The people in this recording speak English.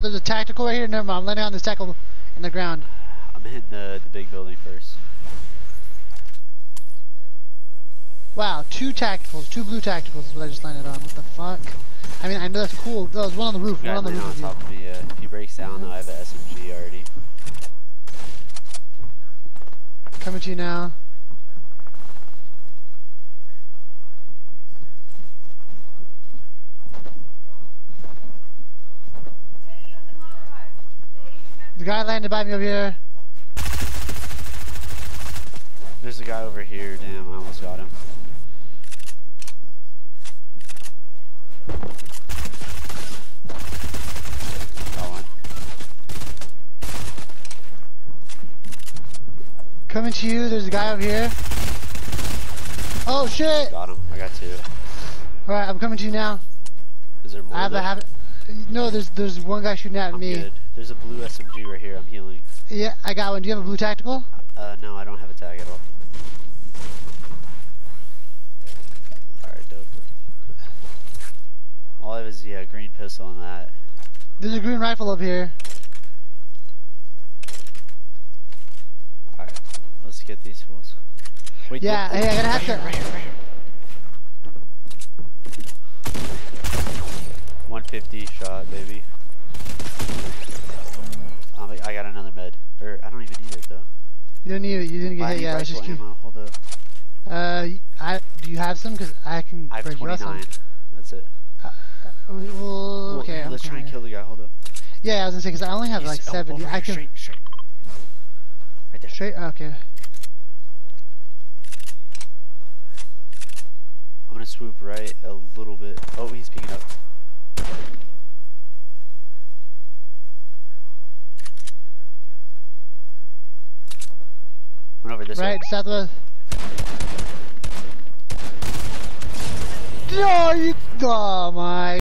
There's a tactical right here. Never mind. I'm landing on this tactical in the ground. I'm hitting the, the big building first. Wow, two tacticals, two blue tacticals is what I just landed on. What the fuck? I mean, I know that's cool. There was one on the roof. One on the roof. on top of me. Uh, if he breaks down, though, I have an SMG already. Coming to you now. The guy landed by me over here. There's a guy over here. Damn, I almost got him. Got one. Coming to you. There's a guy over here. Oh shit! Got him. I got two. All right, I'm coming to you now. Is there more? I have a have. No, there's there's one guy shooting at I'm me. good. There's a blue SMG right here. I'm healing. Yeah, I got one. Do you have a blue tactical? Uh, no, I don't have a tag at all. Alright, dope. All I have is the uh, green pistol and that. There's a green rifle up here. Alright, let's get these fools. Wait, Yeah, hey, I gotta have right to- Here, right here, right here. 150 shot, baby. Um, I got another med. Or, I don't even need it though. You don't need it. You didn't get I hit yet. I was just ammo. Hold up. Uh, I do you have some? Cause I can I have break you up some. 29. That's it. Uh, well, Well, okay. I'm let's try and kill the guy. Hold up. Yeah, I was gonna say because I only have He's- like over I can straight, straight. Right there. straight. Okay. I'm gonna swoop right a little bit. Oh, he's picking up. Went over this right way. southwest. No, oh, you. Oh my